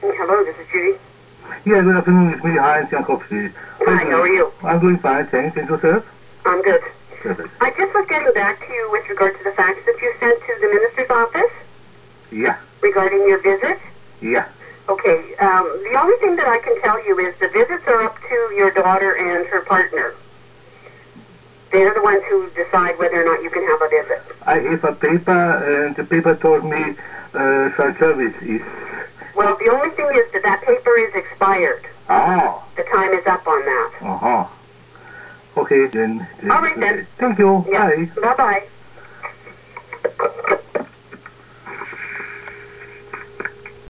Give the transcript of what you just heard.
Hello, this is Judy. Yeah, good afternoon. It's me. Hi, it's Jan Coxley. Hi, how are you? I'm doing fine, thanks. And yourself? I'm good. Perfect. I just was getting back to you with regard to the fax that you sent to the minister's office. Yeah. Regarding your visit. Yeah. Okay, um, the only thing that I can tell you is the visits are up to your daughter and her partner. They're the ones who decide whether or not you can have a visit. I have a paper, and the paper told me uh, some service is. Well, the only thing is that that paper is expired. Oh, The time is up on that. uh huh. Okay, then. then All right, then. Thank you. Yeah. Bye. Bye-bye.